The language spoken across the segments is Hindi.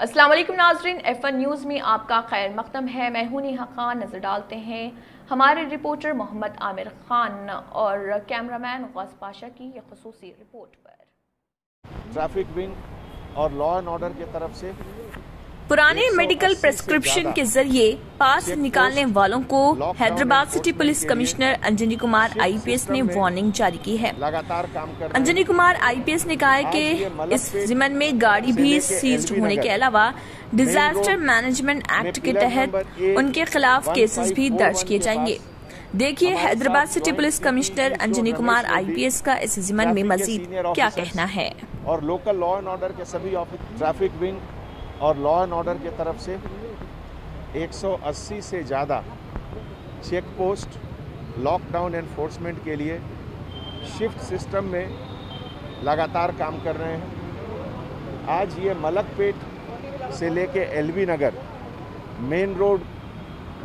अस्सलाम वालेकुम नाजरीन एफ़ न्यूज़ में आपका खैर मकदम है। मैं हूँ नेहा खान, नज़र डालते हैं हमारे रिपोर्टर मोहम्मद आमिर खान और कैमरामैन गौस पाशा की यह खसूसी रिपोर्ट पर। ट्रैफ़िक विंग और लॉ एंड ऑर्डर की तरफ़ से पुराने मेडिकल प्रेस्क्रिप्शन के ज़रिए पास निकालने वालों को Hyderabad city police commissioner Anjani Kumar IPS ने वार्निंग जारी की है। अंजनी कुमार आईपीएस ने कहा है कि इस जिमन में गाड़ी भी सीज होने के अलावा डिजास्टर मैनेजमेंट एक्ट के तहत उनके खिलाफ केसेस भी दर्ज किए जाएँगे। देखिए Hyderabad city police commissioner Anjani Kumar IPS का इस जिमन में मजीद क्या कहना है? और लोकल लॉ एंड ऑर्डर के सभी ऑफ़िस ट्रैफ़िक विंग और लॉ एंड ऑर्डर की तरफ़ से 180 से ज़्यादा चेक पोस्ट लॉकडाउन एनफोर्समेंट के लिए शिफ्ट सिस्टम में लगातार काम कर रहे हैं। आज ये मलकपेट से लेके एलबी नगर मेन रोड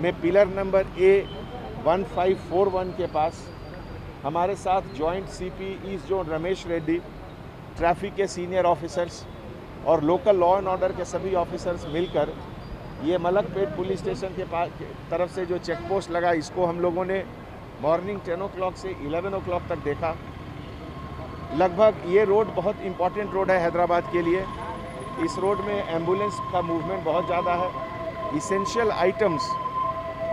में पिलर नंबर ए 1541 के पास हमारे साथ joint CP east zone Ramesh Reddy traffic के सीनियर ऑफिसर्स और लोकल लॉ एंड ऑर्डर के सभी ऑफिसर्स मिलकर ये मलकपेट पुलिस स्टेशन के पास तरफ़ से जो चेक पोस्ट लगा, इसको हम लोगों ने मॉर्निंग टेन ओ से इलेवन ओ तक देखा। लगभग ये रोड बहुत इंपॉर्टेंट रोड है हैदराबाद के लिए। इस रोड में एंबुलेंस का मूवमेंट बहुत ज़्यादा है। इसेंशियल आइटम्स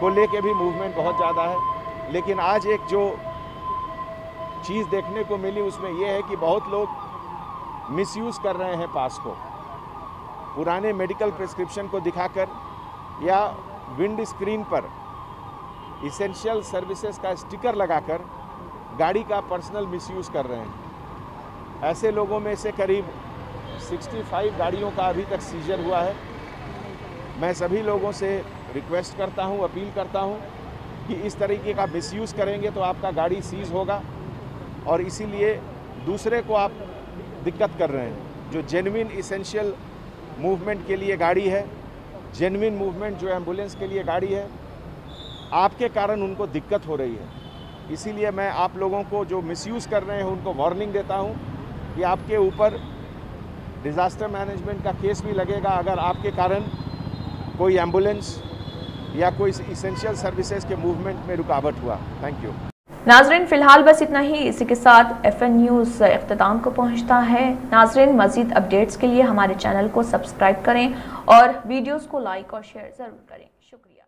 को लेके भी मूवमेंट बहुत ज़्यादा है। लेकिन आज एक जो चीज़ देखने को मिली, उसमें यह है कि बहुत लोग मिसयूज़ कर रहे हैं पास को। पुराने मेडिकल प्रिस्क्रिप्शन को दिखाकर या विंड स्क्रीन पर इसेंशियल सर्विसेज़ का स्टिकर लगाकर गाड़ी का पर्सनल मिसयूज़ कर रहे हैं। ऐसे लोगों में से करीब 65 गाड़ियों का अभी तक सीजर हुआ है। मैं सभी लोगों से रिक्वेस्ट करता हूँ, अपील करता हूँ कि इस तरीके का मिसयूज़ करेंगे तो आपका गाड़ी सीज होगा और इसीलिए दूसरे को आप दिक्कत कर रहे हैं। जो जेनविन इसेंशियल मूवमेंट के लिए गाड़ी है जेनविन मूवमेंट जो एंबुलेंस के लिए गाड़ी है, आपके कारण उनको दिक्कत हो रही है। इसीलिए मैं आप लोगों को जो मिसयूज़ कर रहे हैं, उनको वार्निंग देता हूँ कि आपके ऊपर डिज़ास्टर मैनेजमेंट का केस भी लगेगा। अगर आपके कारण कोई एंबुलेंस या कोई इसेंशियल सर्विसेज़ के मूवमेंट में रुकावट हुआ। थैंक यू नाजरीन, फ़िलहाल बस इतना ही। इसी के साथ एफ़ एन न्यूज़ अख्ताम को पहुँचता है। नाजरीन, मज़ीद अपडेट्स के लिए हमारे चैनल को सब्सक्राइब करें और वीडियोज़ को लाइक और शेयर ज़रूर करें। शुक्रिया।